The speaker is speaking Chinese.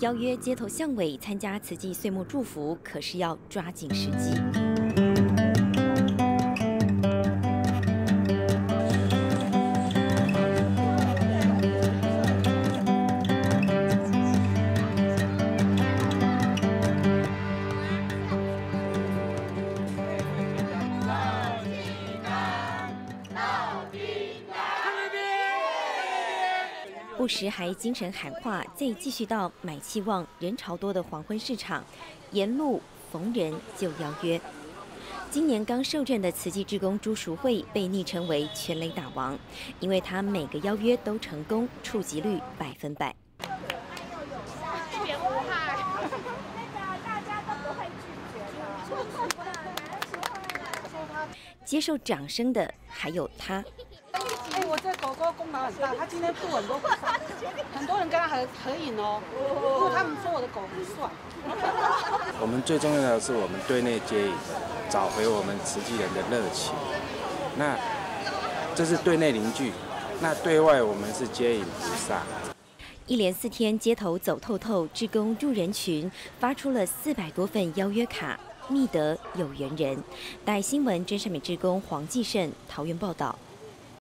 邀约街头巷尾参加慈济岁末祝福，可是要抓紧时机。不时还精神喊话，再继续到买气旺人潮多的黄昏市场，沿路逢人就邀约。今年刚受证的慈济志工朱淑慧被昵称为“全雷大王”，因为他每个邀约都成功，触及率百分百。接受掌声的还有他。哎，我这狗狗功劳很大，它今天不很多不上，很多人跟它合合影哦，不过他们说我的狗很帅。我们最重要的是我们对内接引，找回我们慈济人的热情。那这是对内凝聚，那对外我们是接引菩萨。一连四天街头走透透，志工入人群，发出了四百多份邀约卡，觅得有缘人。带新闻真善美志工黄继胜桃园报道。